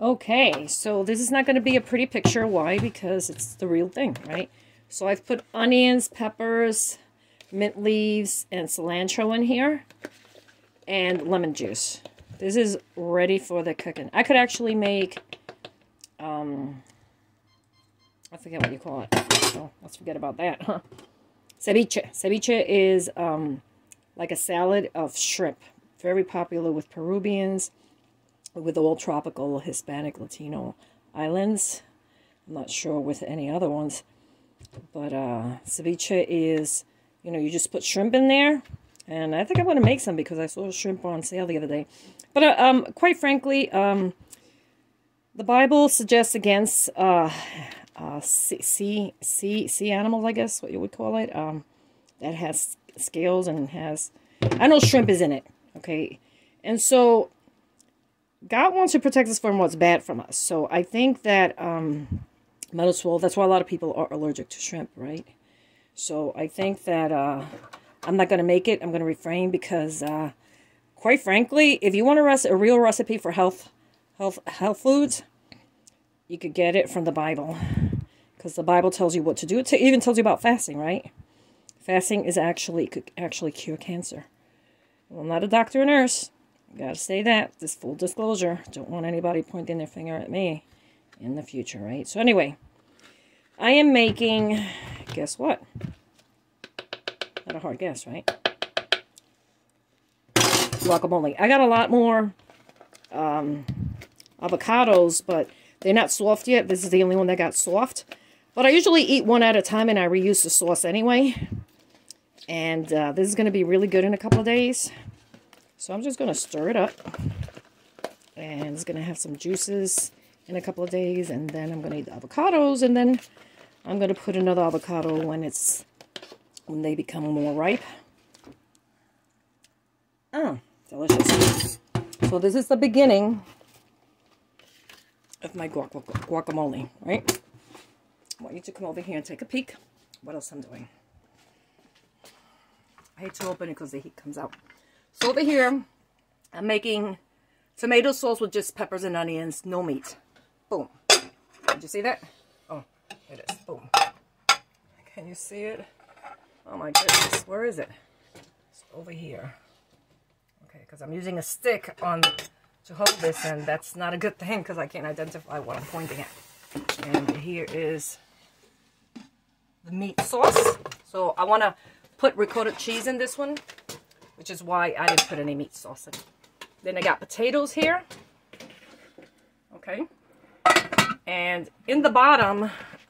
Okay, so this is not going to be a pretty picture. Why? Because it's the real thing, right? So I've put onions, peppers, mint leaves, and cilantro in here. And lemon juice. This is ready for the cooking. I could actually make, um, I forget what you call it. So let's forget about that, huh? Ceviche. Ceviche is um, like a salad of shrimp. Very popular with Peruvians with all tropical Hispanic Latino islands. I'm not sure with any other ones. But uh, ceviche is, you know, you just put shrimp in there. And I think I'm going to make some because I saw shrimp on sale the other day. But uh, um, quite frankly, um, the Bible suggests against uh, uh, sea, sea, sea animals, I guess, what you would call it, um, that has scales and has... I know shrimp is in it, okay? And so God wants to protect us from what's bad from us. So I think that um, as well. That's why a lot of people are allergic to shrimp, right? So I think that uh, I'm not going to make it. I'm going to refrain because, uh, quite frankly, if you want a, a real recipe for health, health, health foods, you could get it from the Bible. Because the Bible tells you what to do. It even tells you about fasting, right? Fasting is actually could actually cure cancer. Well, I'm not a doctor or nurse. Gotta say that. This full disclosure. Don't want anybody pointing their finger at me in the future, right? So anyway, I am making, guess what? Not a hard guess, right? Guacamole. I got a lot more um, avocados, but they're not soft yet. This is the only one that got soft. But I usually eat one at a time, and I reuse the sauce anyway. And uh, this is going to be really good in a couple of days. So I'm just going to stir it up. And it's going to have some juices in a couple of days. And then I'm going to eat the avocados. And then I'm going to put another avocado when it's when they become more ripe. Oh, delicious. So this is the beginning of my guac guacamole, right? I want you to come over here and take a peek. What else I'm doing? I hate to open it because the heat comes out. So over here, I'm making tomato sauce with just peppers and onions, no meat. Boom. Did you see that? Oh, there it is. Boom. Can you see it? Oh my goodness, where is it? It's over here. Okay, because I'm using a stick on to hold this, and that's not a good thing because I can't identify what I'm pointing at. And here is the meat sauce. So I want to put ricotta cheese in this one which is why I didn't put any meat sauce in. Then I got potatoes here. Okay. And in the bottom,